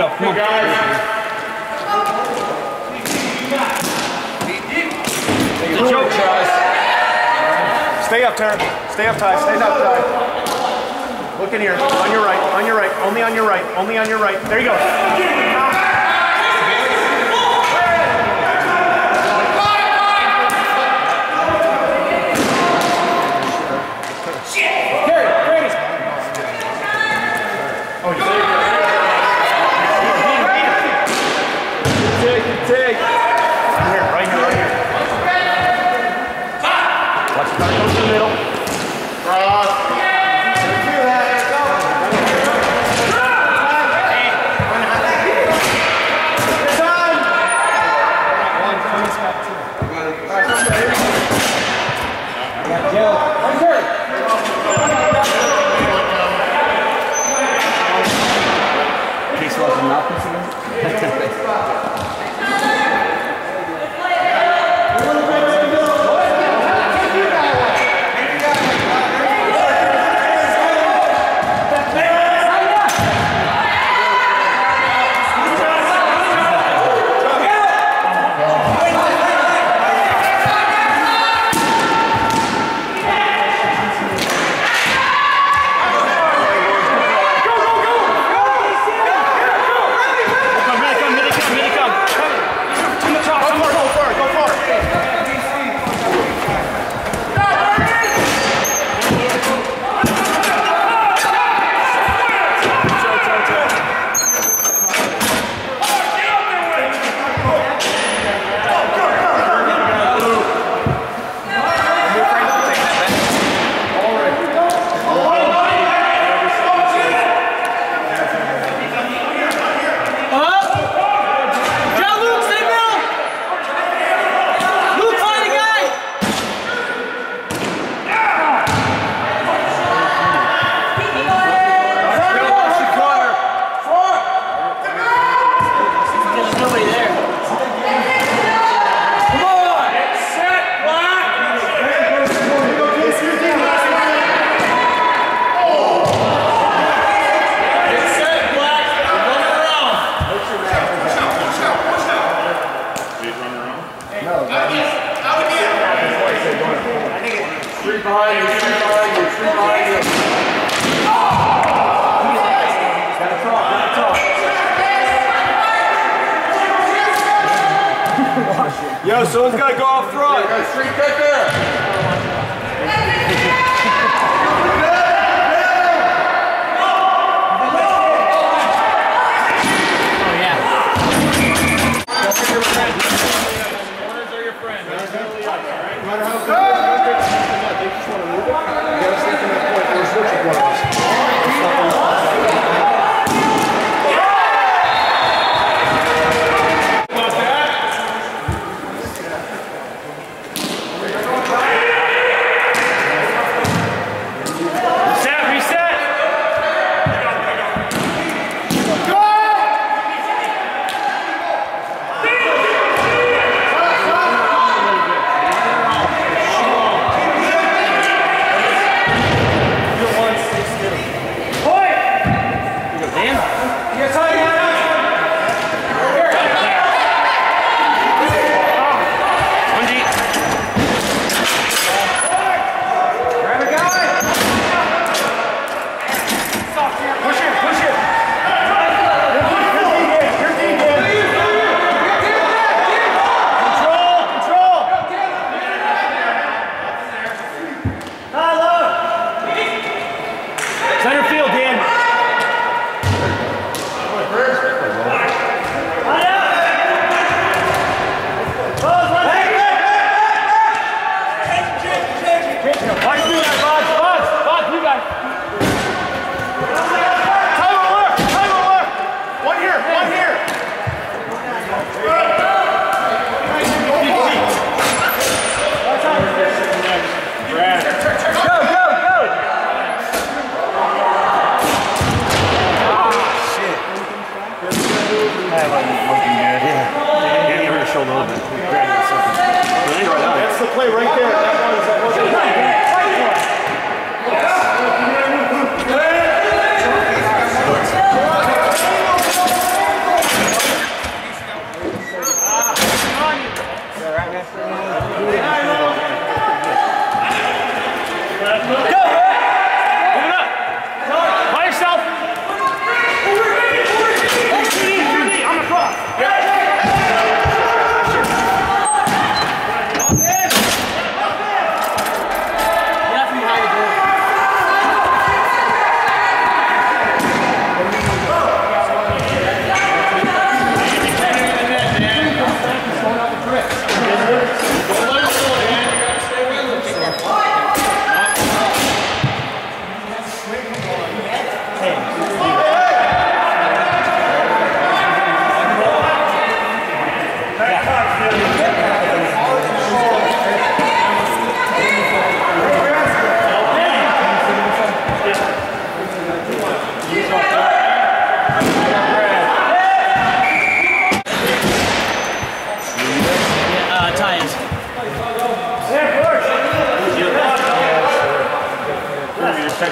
go. Come on. Guys. The joke, Charles. Stay up, turn. Stay up, Ty. Stay up, Ty. Look in here. On your right. On your right. Only on your right. Only on your right. There you go.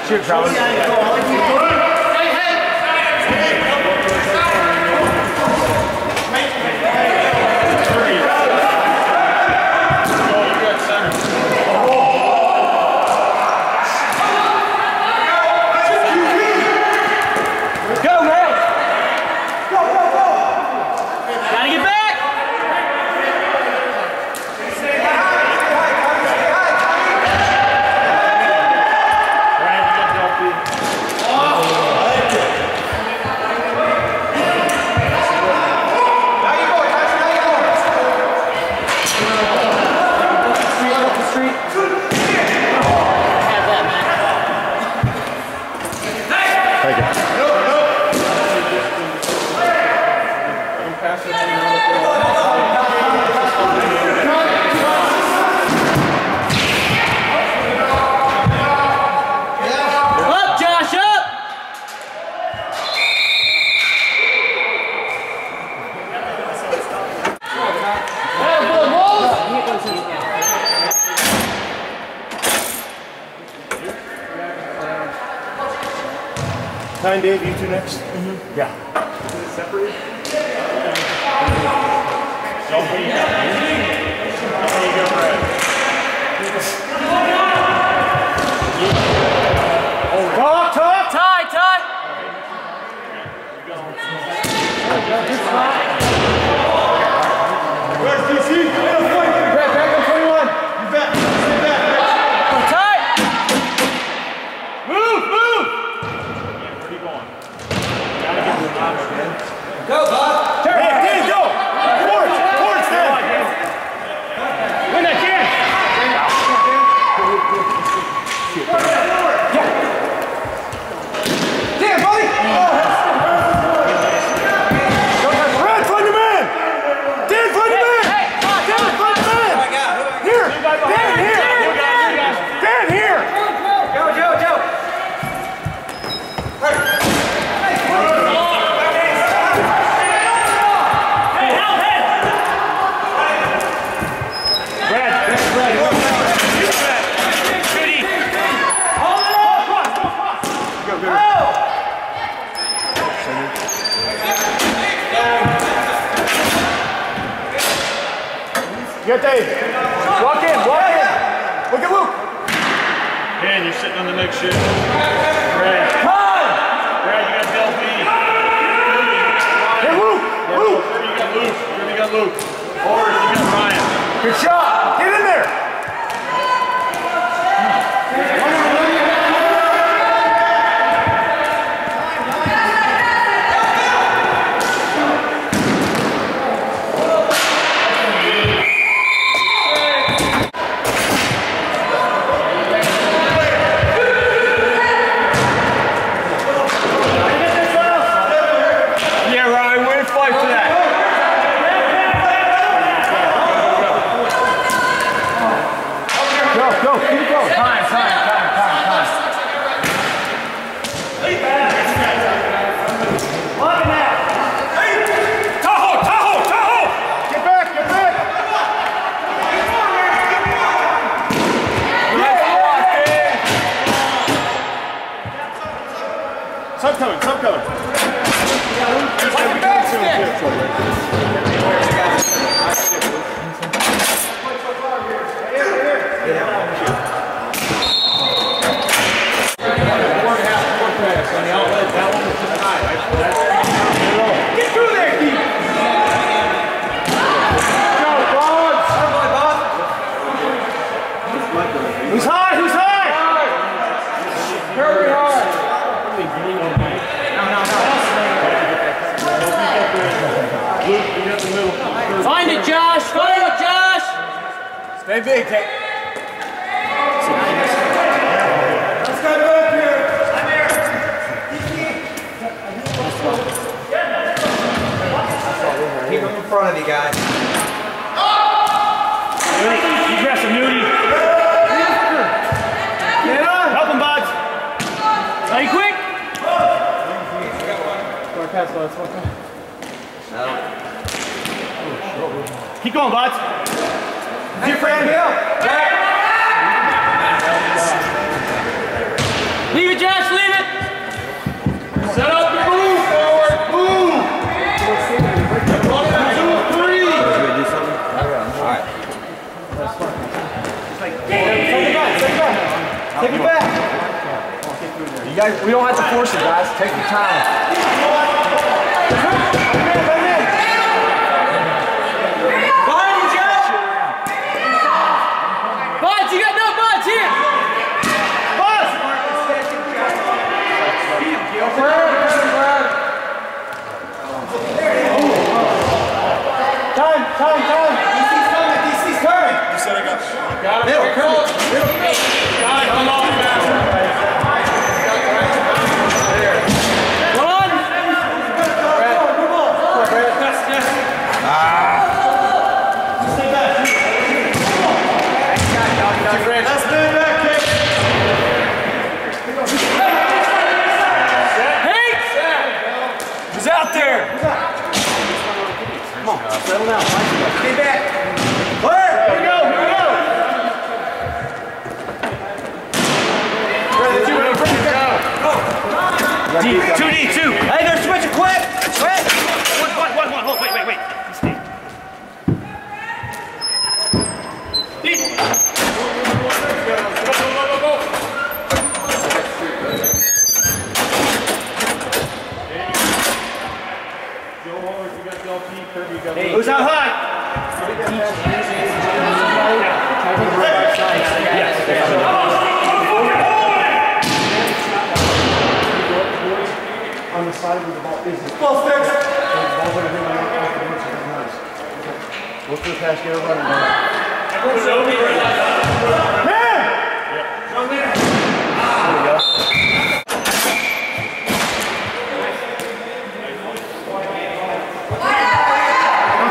Shoot, Travis. Go, man! Gotta get back! Have that, man. Take it. Up, Josh, up! Time, Dave. You two next. Go, Bob. Get Dave. Walk in, walk in. Look at Luke. Dan, you're sitting on the next shift. Brad. Brad, you got Delphi. Hey, Luke. Luke. Thirty, you got Luke. Thirty, you got Luke. Forward, you got Ryan. Good shot. Get in there. Yeah, Ryan, way to fight for that. Go, go. Keep it going. Time, time, time, time, time. Tahoe, Tahoe, Tahoe! Get back, get back. Some coming, some coming. Get Josh! Stay. Keep him front of you guys. You grab nudie. Get. Help him, buds. Are you quick? Keep going, buds. Your friend. Leave it, Josh, leave it. Set up the move forward. Move. One, two, three. All right. Take it back. Take it back. You guys, we don't have to force it, guys. Take your time. Buds, you got no buds here. Time, time, time. DC's coming. DC's coming. You said I Middle, middle, middle. Come on, man. One. Let's move back, kick. Hey. Who's out there? Come on, settle down. Stay back. Clear. Here we go. Here we go. Ready, two, ready, bring it down. D, two D, two. Hey, they're switching quick. Quick. One, one, one, one. Hold, wait, wait, wait. Stay. Who's out high? On the side where the ball is. Ball sticks. Ball's gonna be like off the bench and nice. Look for the pass, get a running back. Come to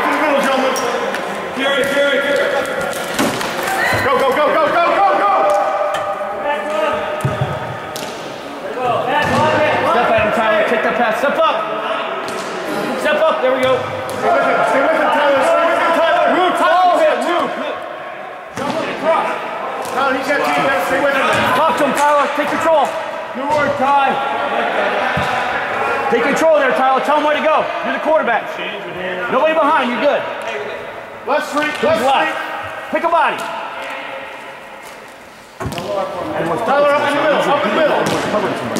the middle, gentlemen. Carry, carry, carry. Go, go, go, go, go, go, go. Step at him, Tyler. Take that pass. Step up. Step up. There we go. Stay with him, stay with him, Tyler. Stay with him, Tyler. Move, Tyler. Move, move. Tyler, he's got two. Gotta stay with him. Talk to him, Tyler. Take control. Good work, Ty. Take control there, Tyler. Tell him where to go. You're the quarterback. Nobody behind. You're good. Left street, left left? Pick a body. Tyler, up in the middle, up in the middle.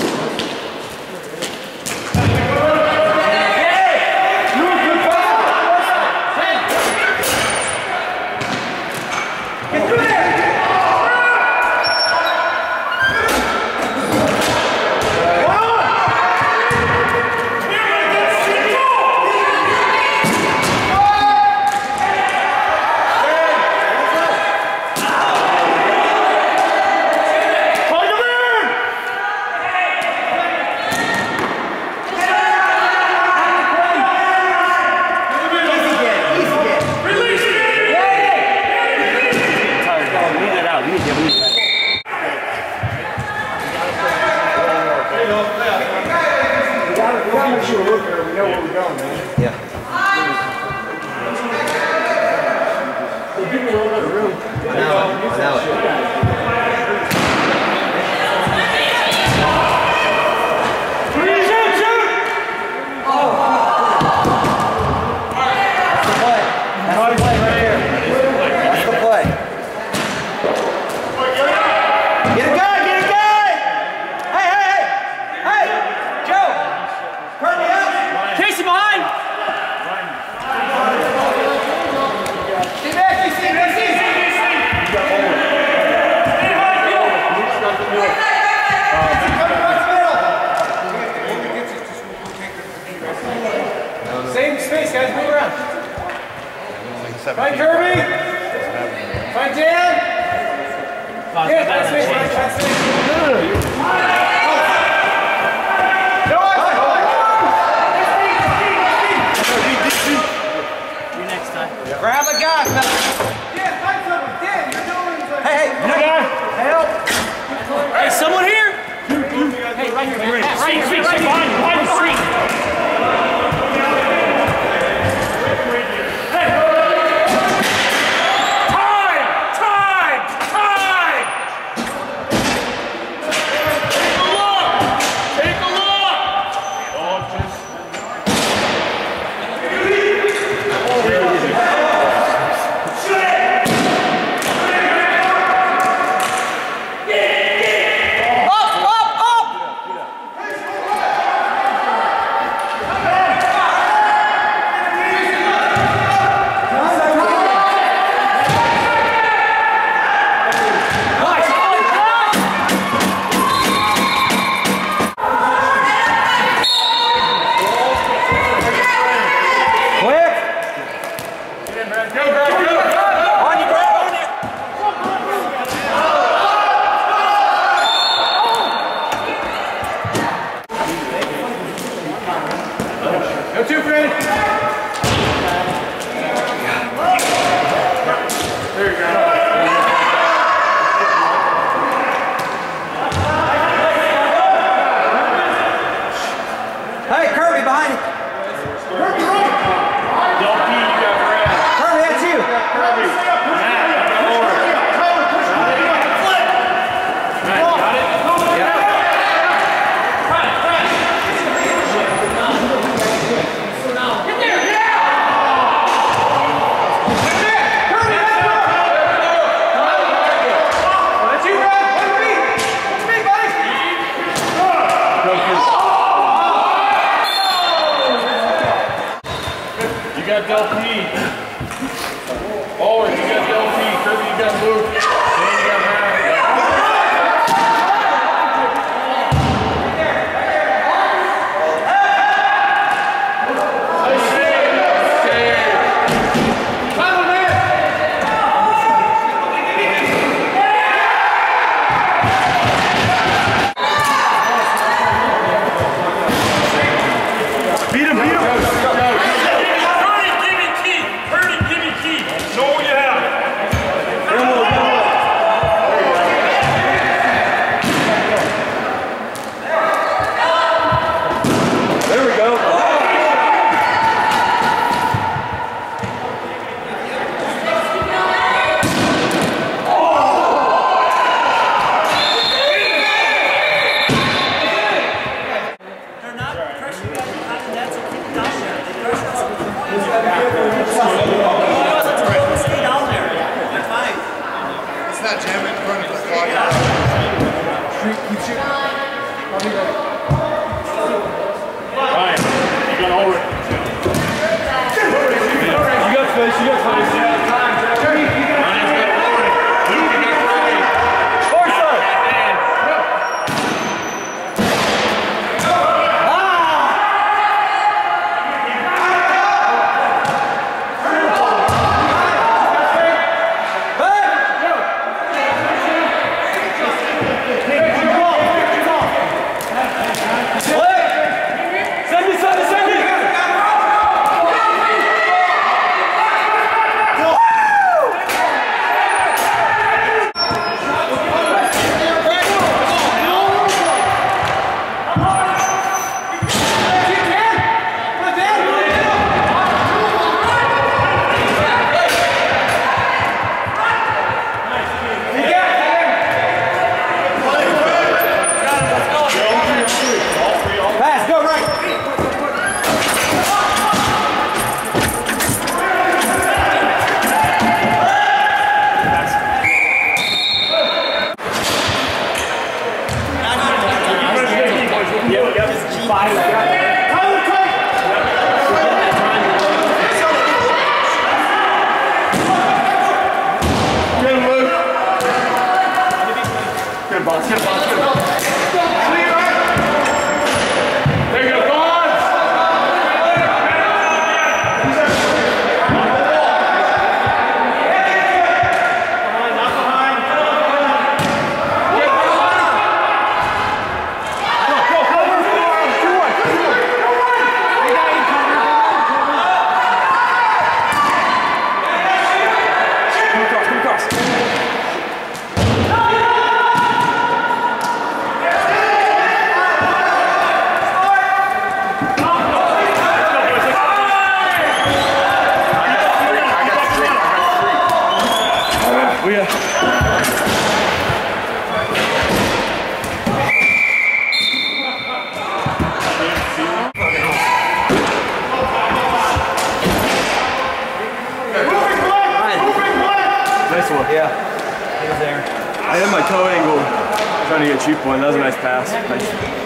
cheap one. That was a nice pass. Nice.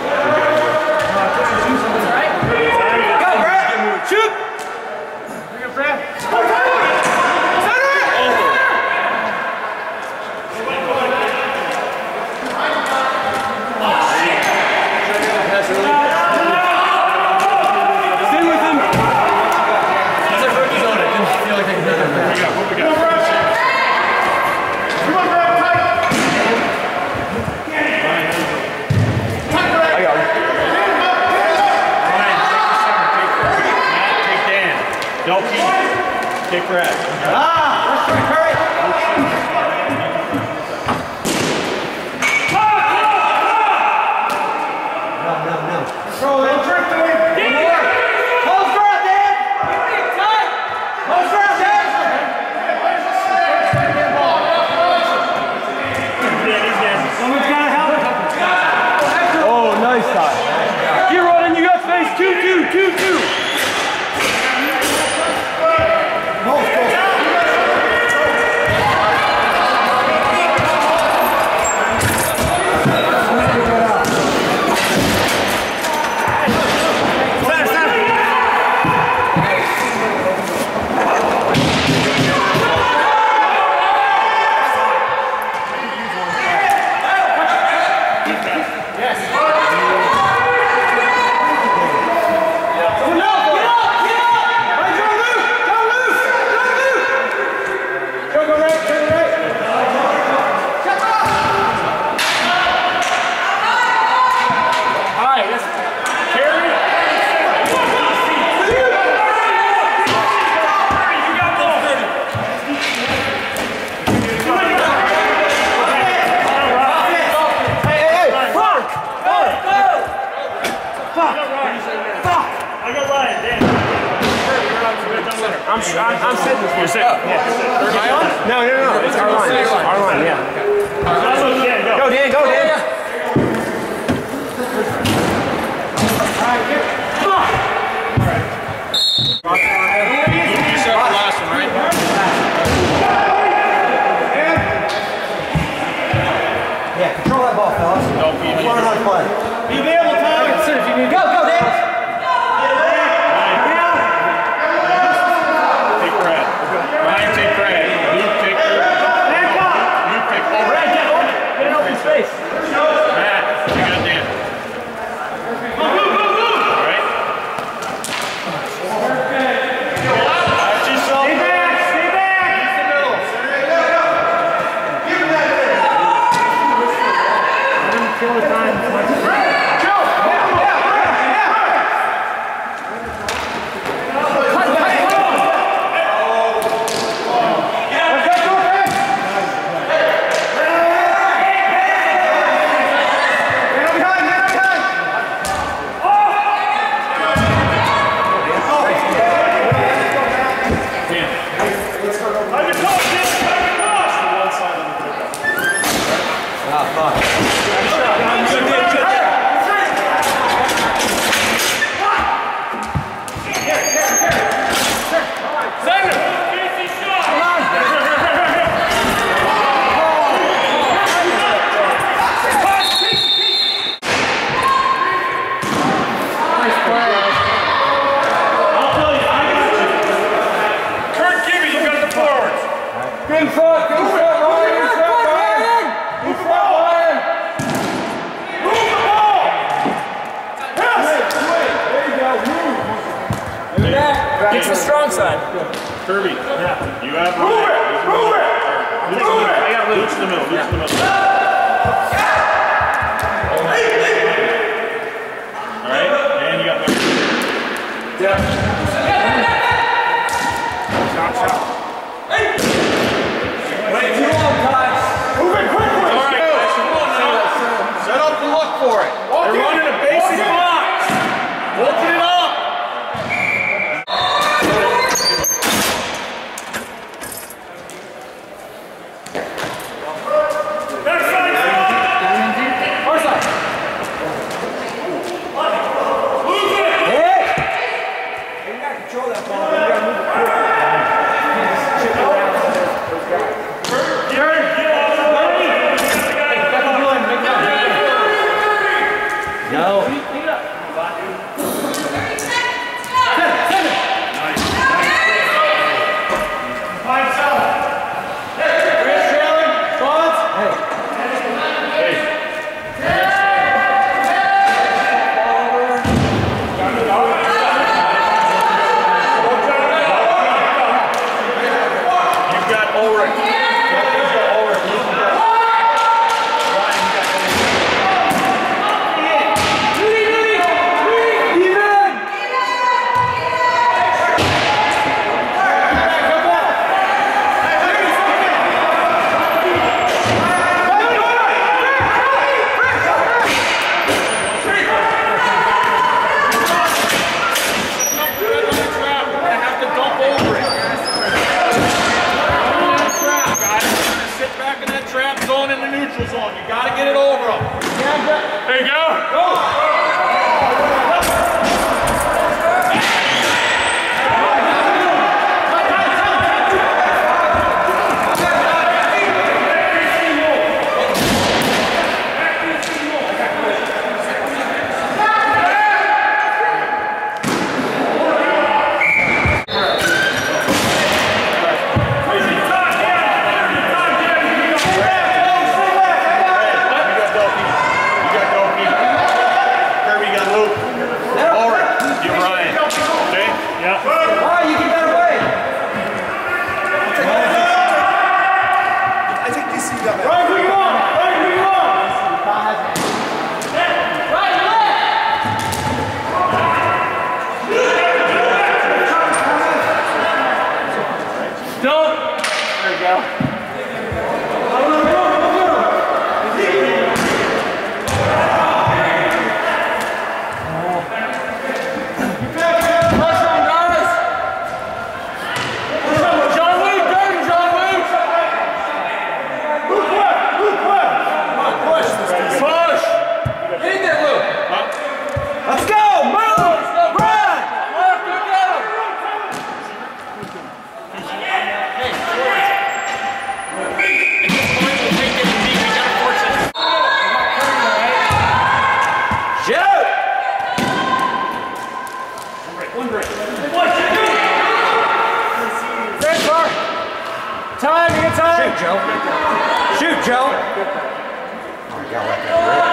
Kick for X. Ah! First three, hurry! One break. One second. French bar. Time, you get time. Shoot, Joe. Shoot, Joe. Oh, you gotta let that rip.